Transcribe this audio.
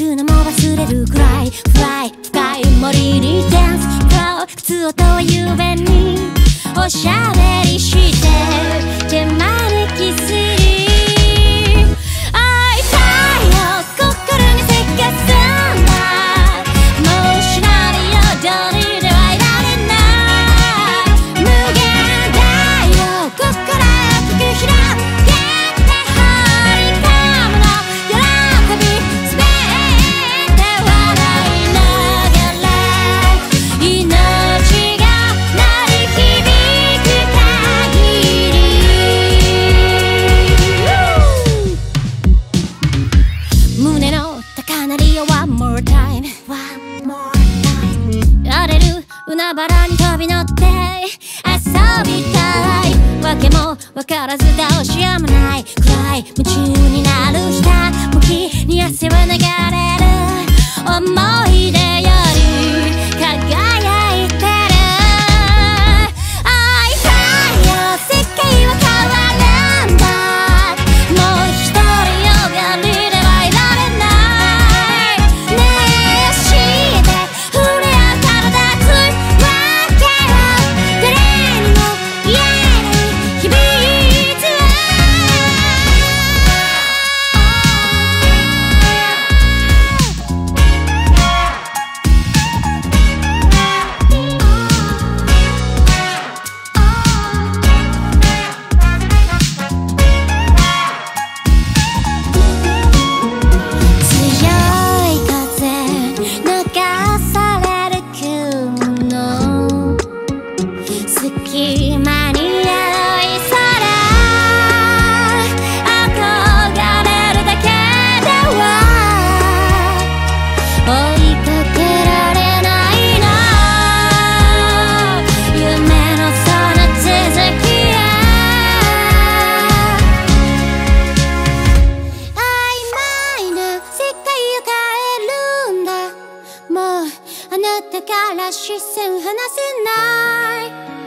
るのも忘れるくらい。フライ深い森にダンスフロー靴音はゆえに。おしゃれ。バラに飛び乗って遊びたい。わけもわからずどうしようもない。暗い夢中になる下向きに汗は流れる。思う視線離せない。